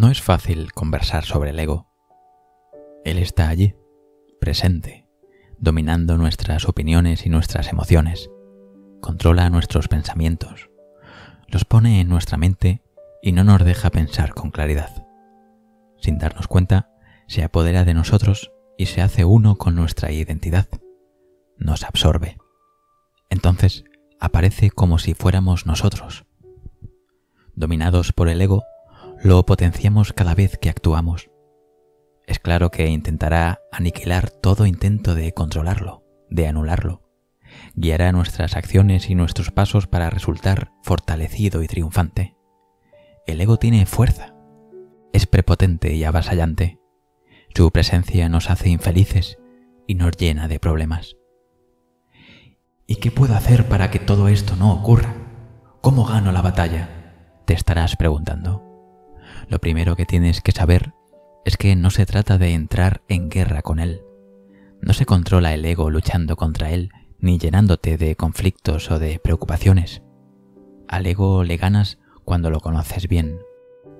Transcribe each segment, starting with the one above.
No es fácil conversar sobre el ego. Él está allí, presente, dominando nuestras opiniones y nuestras emociones. Controla nuestros pensamientos, los pone en nuestra mente y no nos deja pensar con claridad. Sin darnos cuenta, se apodera de nosotros y se hace uno con nuestra identidad. Nos absorbe. Entonces aparece como si fuéramos nosotros. Dominados por el ego, lo potenciamos cada vez que actuamos. Es claro que intentará aniquilar todo intento de controlarlo, de anularlo. Guiará nuestras acciones y nuestros pasos para resultar fortalecido y triunfante. El ego tiene fuerza. Es prepotente y avasallante. Su presencia nos hace infelices y nos llena de problemas. ¿Y qué puedo hacer para que todo esto no ocurra? ¿Cómo gano la batalla? Te estarás preguntando. Lo primero que tienes que saber es que no se trata de entrar en guerra con él. No se controla el ego luchando contra él, ni llenándote de conflictos o de preocupaciones. Al ego le ganas cuando lo conoces bien,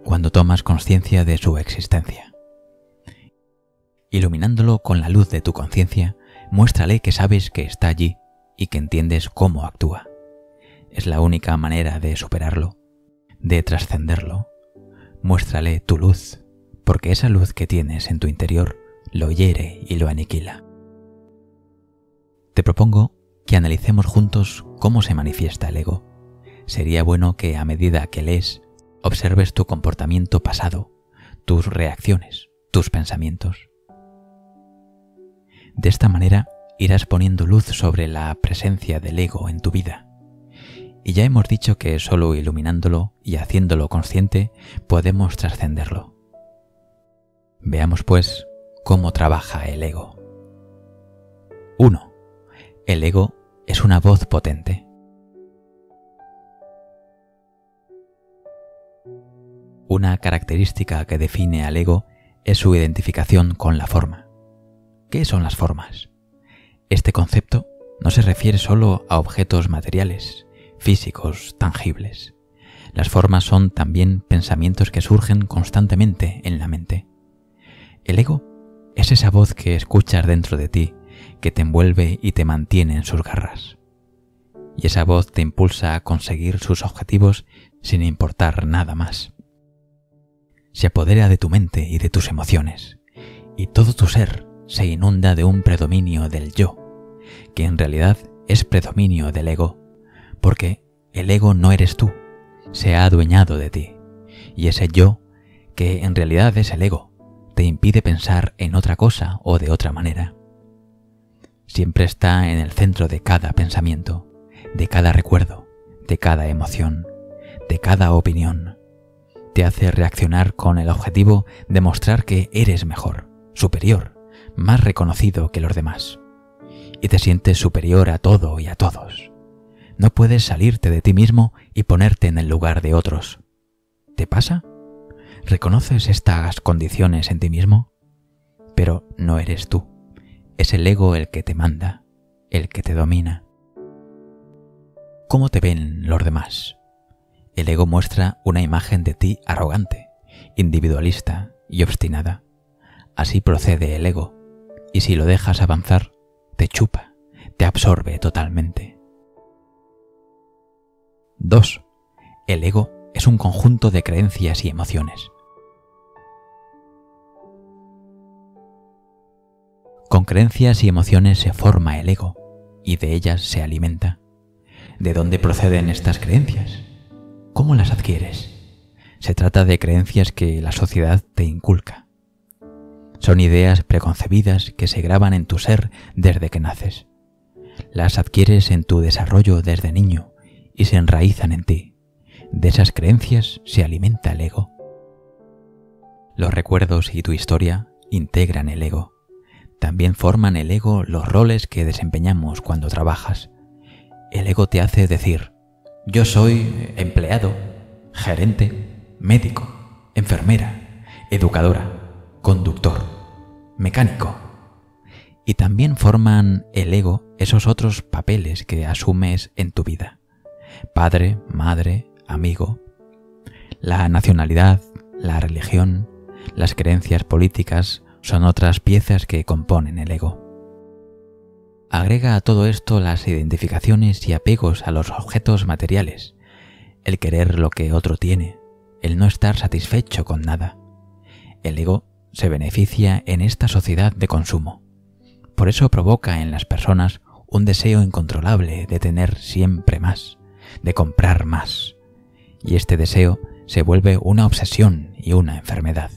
cuando tomas conciencia de su existencia. Iluminándolo con la luz de tu conciencia, muéstrale que sabes que está allí y que entiendes cómo actúa. Es la única manera de superarlo, de trascenderlo, muéstrale tu luz, porque esa luz que tienes en tu interior lo hiere y lo aniquila. Te propongo que analicemos juntos cómo se manifiesta el ego. Sería bueno que a medida que lees, observes tu comportamiento pasado, tus reacciones, tus pensamientos. De esta manera irás poniendo luz sobre la presencia del ego en tu vida y ya hemos dicho que solo iluminándolo y haciéndolo consciente podemos trascenderlo. Veamos pues cómo trabaja el ego. 1. El ego es una voz potente. Una característica que define al ego es su identificación con la forma. ¿Qué son las formas? Este concepto no se refiere solo a objetos materiales, físicos, tangibles. Las formas son también pensamientos que surgen constantemente en la mente. El ego es esa voz que escuchas dentro de ti, que te envuelve y te mantiene en sus garras. Y esa voz te impulsa a conseguir sus objetivos sin importar nada más. Se apodera de tu mente y de tus emociones, y todo tu ser se inunda de un predominio del yo, que en realidad es predominio del ego porque el ego no eres tú, se ha adueñado de ti, y ese yo, que en realidad es el ego, te impide pensar en otra cosa o de otra manera. Siempre está en el centro de cada pensamiento, de cada recuerdo, de cada emoción, de cada opinión. Te hace reaccionar con el objetivo de mostrar que eres mejor, superior, más reconocido que los demás. Y te sientes superior a todo y a todos. No puedes salirte de ti mismo y ponerte en el lugar de otros. ¿Te pasa? ¿Reconoces estas condiciones en ti mismo? Pero no eres tú. Es el ego el que te manda, el que te domina. ¿Cómo te ven los demás? El ego muestra una imagen de ti arrogante, individualista y obstinada. Así procede el ego, y si lo dejas avanzar, te chupa, te absorbe totalmente. 2. El ego es un conjunto de creencias y emociones. Con creencias y emociones se forma el ego y de ellas se alimenta. ¿De dónde proceden estas creencias? ¿Cómo las adquieres? Se trata de creencias que la sociedad te inculca. Son ideas preconcebidas que se graban en tu ser desde que naces. Las adquieres en tu desarrollo desde niño y se enraizan en ti. De esas creencias se alimenta el ego. Los recuerdos y tu historia integran el ego. También forman el ego los roles que desempeñamos cuando trabajas. El ego te hace decir, yo soy empleado, gerente, médico, enfermera, educadora, conductor, mecánico. Y también forman el ego esos otros papeles que asumes en tu vida. Padre, madre, amigo. La nacionalidad, la religión, las creencias políticas son otras piezas que componen el ego. Agrega a todo esto las identificaciones y apegos a los objetos materiales, el querer lo que otro tiene, el no estar satisfecho con nada. El ego se beneficia en esta sociedad de consumo. Por eso provoca en las personas un deseo incontrolable de tener siempre más, de comprar más. Y este deseo se vuelve una obsesión y una enfermedad.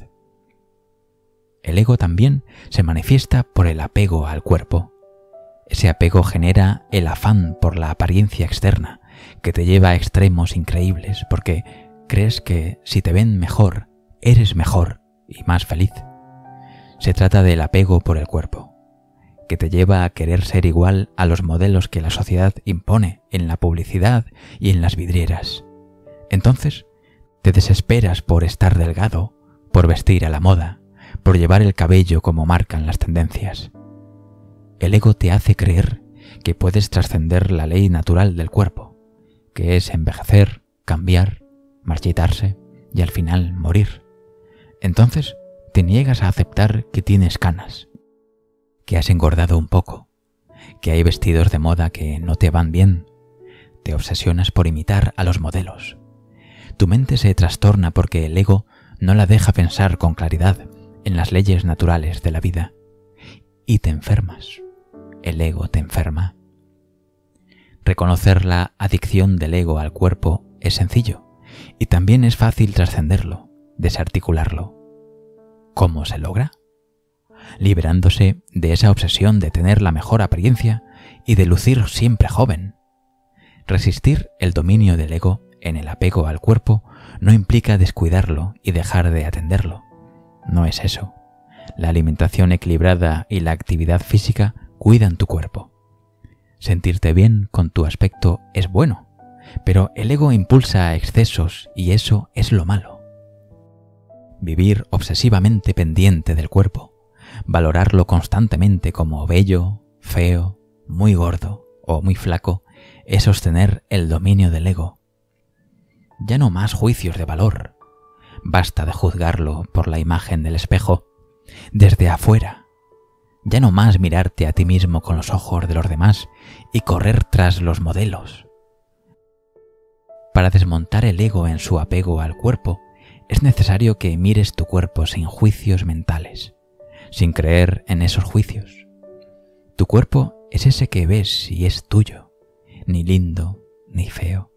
El ego también se manifiesta por el apego al cuerpo. Ese apego genera el afán por la apariencia externa, que te lleva a extremos increíbles, porque crees que si te ven mejor, eres mejor y más feliz. Se trata del apego por el cuerpo, que te lleva a querer ser igual a los modelos que la sociedad impone en la publicidad y en las vidrieras. Entonces, te desesperas por estar delgado, por vestir a la moda, por llevar el cabello como marcan las tendencias. El ego te hace creer que puedes trascender la ley natural del cuerpo, que es envejecer, cambiar, marchitarse y al final morir. Entonces te niegas a aceptar que tienes canas, que has engordado un poco, que hay vestidos de moda que no te van bien. Te obsesionas por imitar a los modelos. Tu mente se trastorna porque el ego no la deja pensar con claridad en las leyes naturales de la vida y te enfermas. El ego te enferma. Reconocer la adicción del ego al cuerpo es sencillo y también es fácil trascenderlo, desarticularlo. ¿Cómo se logra? Liberándose de esa obsesión de tener la mejor apariencia y de lucir siempre joven. Resistir el dominio del ego en el apego al cuerpo no implica descuidarlo y dejar de atenderlo. No es eso. La alimentación equilibrada y la actividad física cuidan tu cuerpo. Sentirte bien con tu aspecto es bueno, pero el ego impulsa a excesos y eso es lo malo. Vivir obsesivamente pendiente del cuerpo, valorarlo constantemente como bello, feo, muy gordo o muy flaco, es sostener el dominio del ego. Ya no más juicios de valor, Basta de juzgarlo por la imagen del espejo, desde afuera. Ya no más mirarte a ti mismo con los ojos de los demás y correr tras los modelos. Para desmontar el ego en su apego al cuerpo, es necesario que mires tu cuerpo sin juicios mentales, sin creer en esos juicios. Tu cuerpo es ese que ves y es tuyo, ni lindo, ni feo,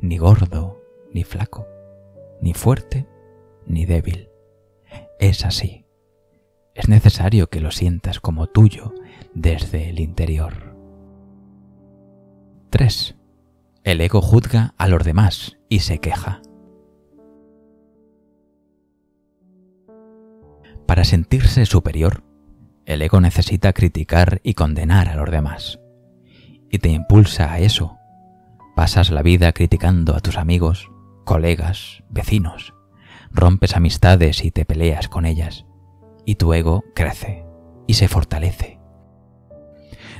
ni gordo, ni flaco ni fuerte ni débil. Es así. Es necesario que lo sientas como tuyo desde el interior. 3. El ego juzga a los demás y se queja. Para sentirse superior, el ego necesita criticar y condenar a los demás. Y te impulsa a eso. Pasas la vida criticando a tus amigos, colegas, vecinos. Rompes amistades y te peleas con ellas. Y tu ego crece y se fortalece.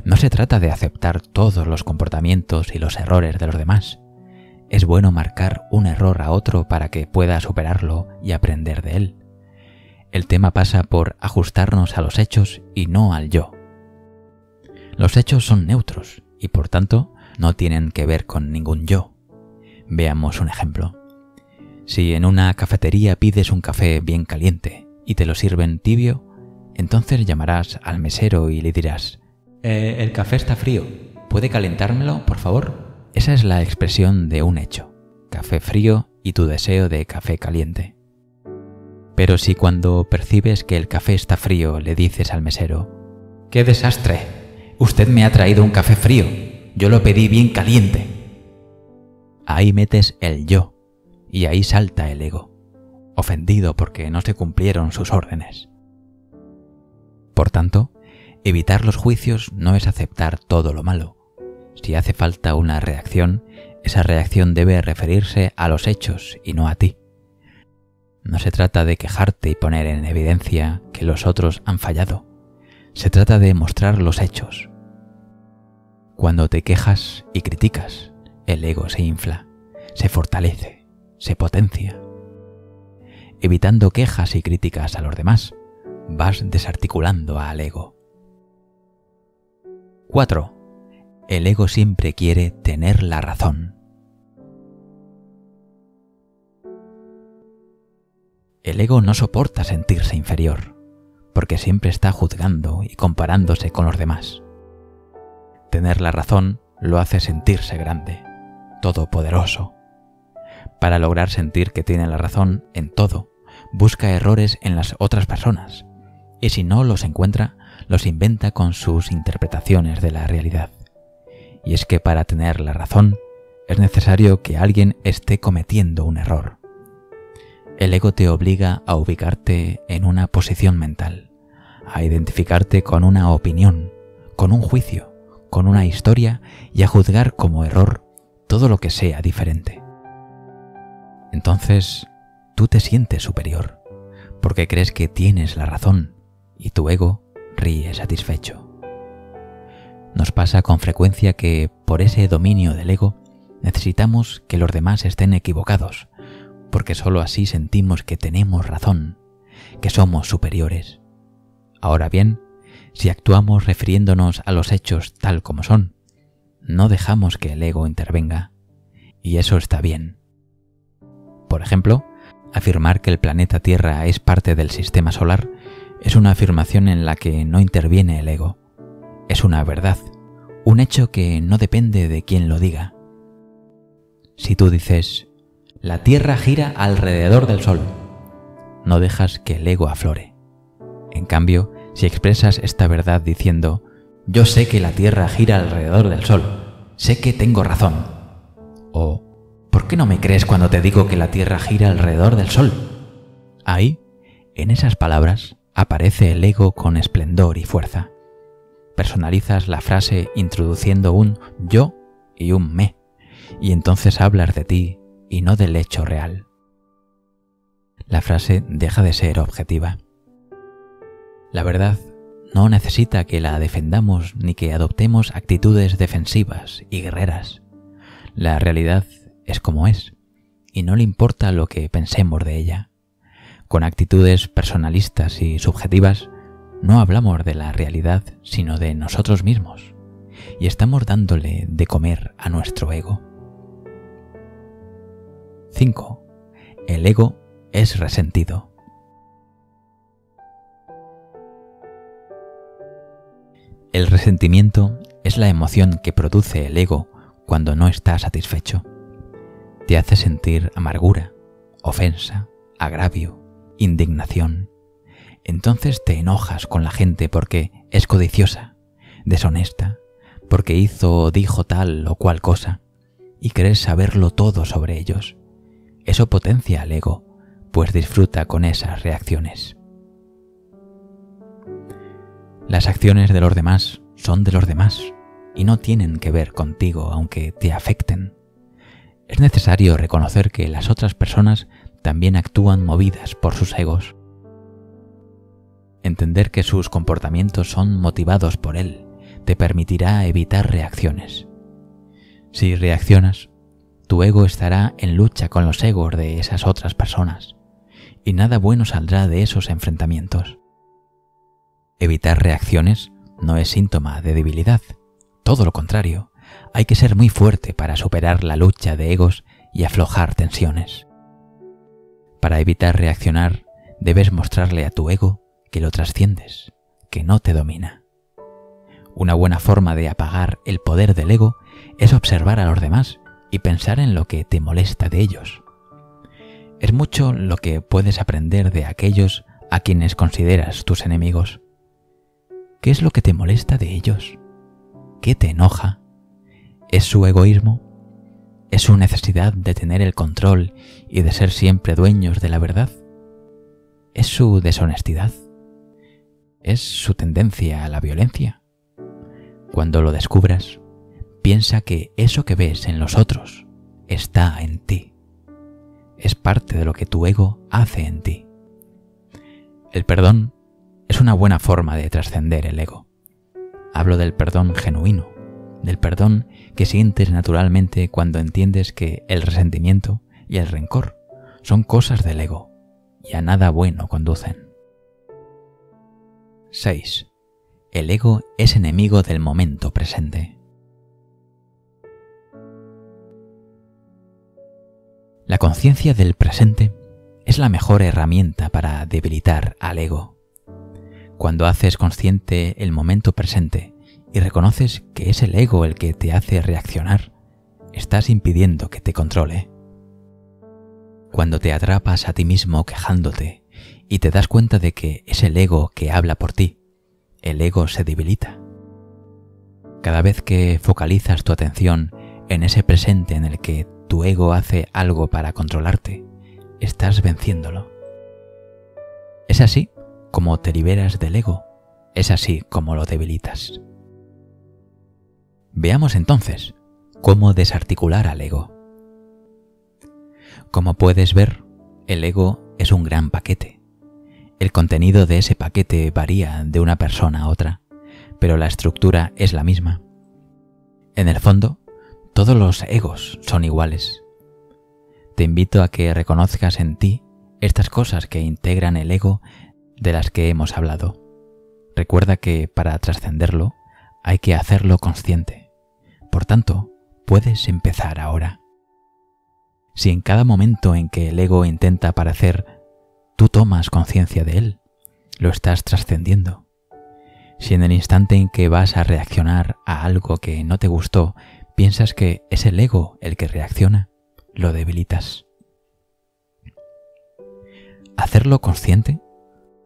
No se trata de aceptar todos los comportamientos y los errores de los demás. Es bueno marcar un error a otro para que pueda superarlo y aprender de él. El tema pasa por ajustarnos a los hechos y no al yo. Los hechos son neutros y por tanto no tienen que ver con ningún yo. Veamos un ejemplo. Si en una cafetería pides un café bien caliente y te lo sirven tibio, entonces llamarás al mesero y le dirás, eh, el café está frío, ¿puede calentármelo, por favor? Esa es la expresión de un hecho, café frío y tu deseo de café caliente. Pero si cuando percibes que el café está frío le dices al mesero, ¡Qué desastre! Usted me ha traído un café frío, yo lo pedí bien caliente. Ahí metes el yo y ahí salta el ego, ofendido porque no se cumplieron sus órdenes. Por tanto, evitar los juicios no es aceptar todo lo malo. Si hace falta una reacción, esa reacción debe referirse a los hechos y no a ti. No se trata de quejarte y poner en evidencia que los otros han fallado. Se trata de mostrar los hechos. Cuando te quejas y criticas, el ego se infla, se fortalece, se potencia. Evitando quejas y críticas a los demás, vas desarticulando al ego. 4. El ego siempre quiere tener la razón. El ego no soporta sentirse inferior, porque siempre está juzgando y comparándose con los demás. Tener la razón lo hace sentirse grande, todopoderoso. Para lograr sentir que tiene la razón en todo, busca errores en las otras personas, y si no los encuentra, los inventa con sus interpretaciones de la realidad. Y es que para tener la razón, es necesario que alguien esté cometiendo un error. El ego te obliga a ubicarte en una posición mental, a identificarte con una opinión, con un juicio, con una historia y a juzgar como error todo lo que sea diferente. Entonces, tú te sientes superior, porque crees que tienes la razón y tu ego ríe satisfecho. Nos pasa con frecuencia que, por ese dominio del ego, necesitamos que los demás estén equivocados, porque sólo así sentimos que tenemos razón, que somos superiores. Ahora bien, si actuamos refiriéndonos a los hechos tal como son, no dejamos que el ego intervenga, y eso está bien. Por ejemplo, afirmar que el planeta Tierra es parte del sistema solar es una afirmación en la que no interviene el ego. Es una verdad, un hecho que no depende de quien lo diga. Si tú dices, la Tierra gira alrededor del Sol. No dejas que el ego aflore. En cambio, si expresas esta verdad diciendo, yo sé que la Tierra gira alrededor del Sol, sé que tengo razón. O, ¿por qué no me crees cuando te digo que la Tierra gira alrededor del Sol? Ahí, en esas palabras, aparece el ego con esplendor y fuerza. Personalizas la frase introduciendo un yo y un me, y entonces hablas de ti y no del hecho real. La frase deja de ser objetiva. La verdad no necesita que la defendamos ni que adoptemos actitudes defensivas y guerreras. La realidad es como es, y no le importa lo que pensemos de ella. Con actitudes personalistas y subjetivas, no hablamos de la realidad, sino de nosotros mismos, y estamos dándole de comer a nuestro ego. 5. El ego es resentido. El resentimiento es la emoción que produce el ego cuando no está satisfecho. Te hace sentir amargura, ofensa, agravio, indignación. Entonces te enojas con la gente porque es codiciosa, deshonesta, porque hizo o dijo tal o cual cosa, y crees saberlo todo sobre ellos eso potencia al ego, pues disfruta con esas reacciones. Las acciones de los demás son de los demás y no tienen que ver contigo aunque te afecten. Es necesario reconocer que las otras personas también actúan movidas por sus egos. Entender que sus comportamientos son motivados por él te permitirá evitar reacciones. Si reaccionas, tu ego estará en lucha con los egos de esas otras personas, y nada bueno saldrá de esos enfrentamientos. Evitar reacciones no es síntoma de debilidad, todo lo contrario, hay que ser muy fuerte para superar la lucha de egos y aflojar tensiones. Para evitar reaccionar, debes mostrarle a tu ego que lo trasciendes, que no te domina. Una buena forma de apagar el poder del ego es observar a los demás y pensar en lo que te molesta de ellos. Es mucho lo que puedes aprender de aquellos a quienes consideras tus enemigos. ¿Qué es lo que te molesta de ellos? ¿Qué te enoja? ¿Es su egoísmo? ¿Es su necesidad de tener el control y de ser siempre dueños de la verdad? ¿Es su deshonestidad? ¿Es su tendencia a la violencia? Cuando lo descubras, piensa que eso que ves en los otros está en ti. es parte de lo que tu ego hace en ti. El perdón es una buena forma de trascender el ego. Hablo del perdón genuino, del perdón que sientes naturalmente cuando entiendes que el resentimiento y el rencor son cosas del ego y a nada bueno conducen. 6. El ego es enemigo del momento presente. La conciencia del presente es la mejor herramienta para debilitar al ego. Cuando haces consciente el momento presente y reconoces que es el ego el que te hace reaccionar, estás impidiendo que te controle. Cuando te atrapas a ti mismo quejándote y te das cuenta de que es el ego que habla por ti, el ego se debilita. Cada vez que focalizas tu atención en ese presente en el que tu ego hace algo para controlarte, estás venciéndolo. Es así como te liberas del ego, es así como lo debilitas. Veamos entonces cómo desarticular al ego. Como puedes ver, el ego es un gran paquete. El contenido de ese paquete varía de una persona a otra, pero la estructura es la misma. En el fondo, todos los egos son iguales. Te invito a que reconozcas en ti estas cosas que integran el ego de las que hemos hablado. Recuerda que para trascenderlo hay que hacerlo consciente. Por tanto, puedes empezar ahora. Si en cada momento en que el ego intenta aparecer, tú tomas conciencia de él, lo estás trascendiendo. Si en el instante en que vas a reaccionar a algo que no te gustó, piensas que es el ego el que reacciona, lo debilitas. Hacerlo consciente,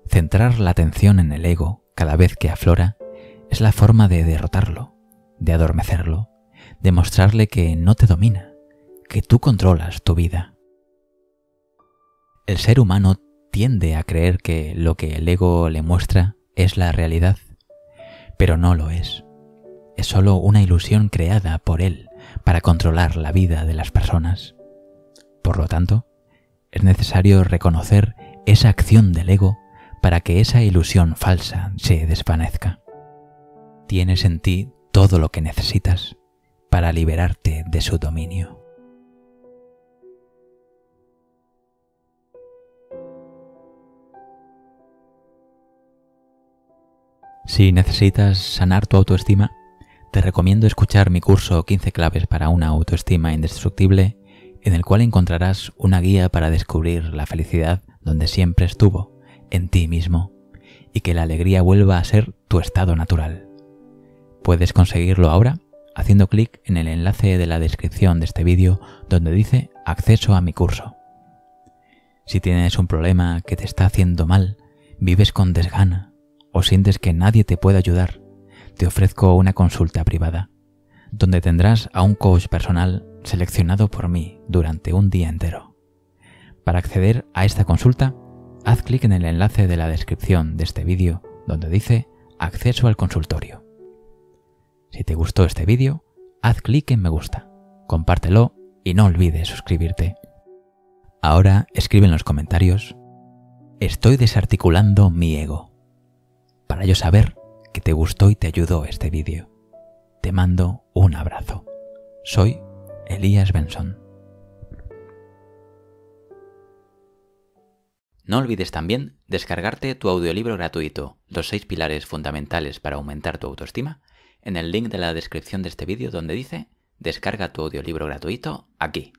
centrar la atención en el ego cada vez que aflora, es la forma de derrotarlo, de adormecerlo, de mostrarle que no te domina, que tú controlas tu vida. El ser humano tiende a creer que lo que el ego le muestra es la realidad, pero no lo es. Es solo una ilusión creada por él para controlar la vida de las personas. Por lo tanto, es necesario reconocer esa acción del ego para que esa ilusión falsa se desvanezca. Tienes en ti todo lo que necesitas para liberarte de su dominio. Si necesitas sanar tu autoestima, te recomiendo escuchar mi curso 15 claves para una autoestima indestructible, en el cual encontrarás una guía para descubrir la felicidad donde siempre estuvo, en ti mismo, y que la alegría vuelva a ser tu estado natural. Puedes conseguirlo ahora haciendo clic en el enlace de la descripción de este vídeo donde dice acceso a mi curso. Si tienes un problema que te está haciendo mal, vives con desgana, o sientes que nadie te puede ayudar, te ofrezco una consulta privada, donde tendrás a un coach personal seleccionado por mí durante un día entero. Para acceder a esta consulta, haz clic en el enlace de la descripción de este vídeo donde dice acceso al consultorio. Si te gustó este vídeo, haz clic en me gusta, compártelo y no olvides suscribirte. Ahora escribe en los comentarios, estoy desarticulando mi ego para yo saber que te gustó y te ayudó este vídeo. Te mando un abrazo. Soy Elías Benson. No olvides también descargarte tu audiolibro gratuito, Los seis pilares fundamentales para aumentar tu autoestima, en el link de la descripción de este vídeo donde dice Descarga tu audiolibro gratuito aquí.